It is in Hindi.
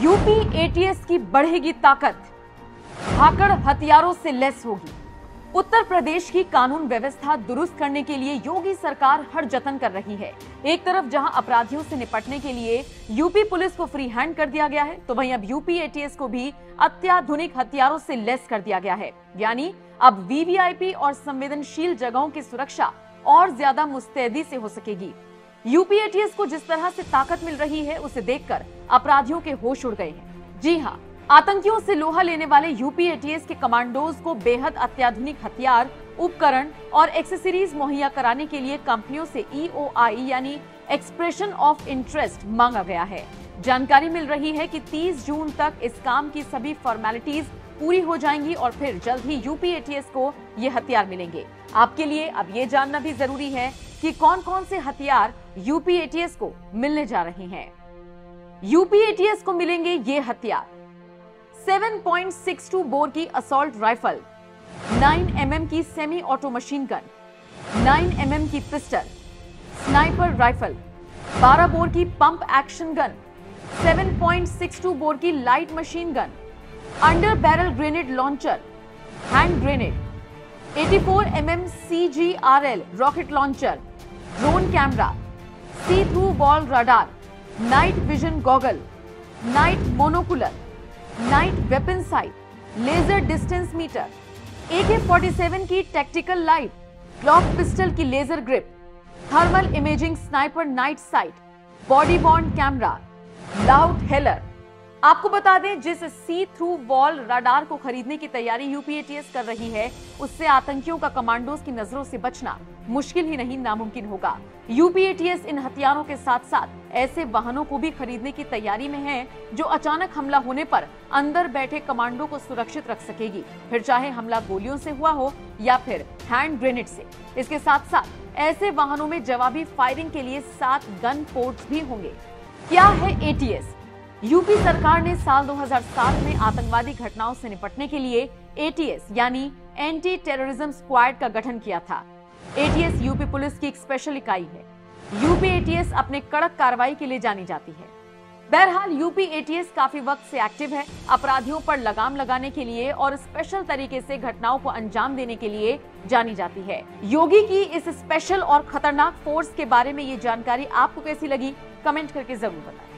यूपी एटीएस की बढ़ेगी ताकत। भाकड़ हथियारों से लेस होगी। उत्तर प्रदेश की कानून व्यवस्था दुरुस्त करने के लिए योगी सरकार हर जतन कर रही है। एक तरफ़ जहाँ अपराधियों से निपटने के लिए यूपी पुलिस को फ्री हैंड कर दिया गया है तो वहीं अब यूपी एटीएस को भी अत्याधुनिक हथियारों से लेस कर दिया गया है। यानी अब वीवीआईपी और संवेदनशील जगहों की सुरक्षा और ज़्यादा मुस्तैदी से हो सकेगी। यूपी एटीएस को जिस तरह से ताकत मिल रही है, उसे देखकर अपराधियों के होश उड़ गए हैं। जी हाँ आतंकियों से लोहा लेने वाले यूपी एटीएस के कमांडोज को बेहद अत्याधुनिक हथियार, उपकरण और एक्सेसरीज मुहैया कराने के लिए कंपनियों से ईओआई यानी एक्सप्रेशन ऑफ़ इंटरेस्ट मांगा गया है। जानकारी मिल रही है कि 30 जून तक इस काम की सभी फॉर्मेलिटीज पूरी हो जाएँगी और फिर जल्द ही यूपी एटीएस को ये हथियार मिलेंगे। आपके लिए अब ये जानना भी ज़रूरी है कि कौन कौन से हथियार यूपी एटीएस को मिलने जा रहे हैं। यूपी एटीएस को मिलेंगे ये हथियार। 7.62 बोर की असोल्ट राइफल 9 mm की semi auto machine gun 9 mm की पिस्टल स्नाइपर राइफल 12 बोर की पंप एक्शन गन 7.62 बोर की light machine gun under barrel grenade launcher hand grenade 84 mm CGRL rocket launcher drone camera see through wall radar night vision goggle night monocular night weapon sight laser distance meter AK 47 की टैक्टिकल लाइट ग्लॉक पिस्टल की laser grip thermal imaging sniper night sight body bond camera loud hailer आपको बता दें, जिस सी थ्रू वॉल रडार को खरीदने की तैयारी यूपीएटीएस कर रही है, उससे आतंकियों का कमांडोज की नज़रों से बचना। मुश्किल ही नहीं नामुमकिन होगा। यूपीएटीएस इन हथियारों के साथ साथ ऐसे वाहनों को भी खरीदने की तैयारी में है, जो अचानक हमला होने पर अंदर बैठे कमांडो को सुरक्षित रख सकेगी। फिर चाहे हमला गोलियों से हुआ हो या फिर हैंड ग्रेनेड से। इसके साथ साथ ऐसे वाहनों में जवाबी फायरिंग के लिए सात गन पोर्ट्स भी होंगे। क्या है एटीएस यूपी सरकार ने साल 2007 में आतंकवादी घटनाओं से निपटने के लिए एटीएस यानी एंटी टेररिज्म स्क्वाड का गठन किया था। एटीएस यूपी पुलिस की एक स्पेशल इकाई है। यूपी एटीएस अपने कड़क कार्रवाई के लिए जानी जाती है। बहरहाल यूपी एटीएस काफ़ी वक्त से एक्टिव है, अपराधियों पर लगाम लगाने के लिए और स्पेशल तरीके से घटनाओं को अंजाम देने के लिए जानी जाती है। योगी की इस स्पेशल और खतरनाक फोर्स के बारे में ये जानकारी आपको कैसी लगी? कमेंट करके ज़रूर बताएँ।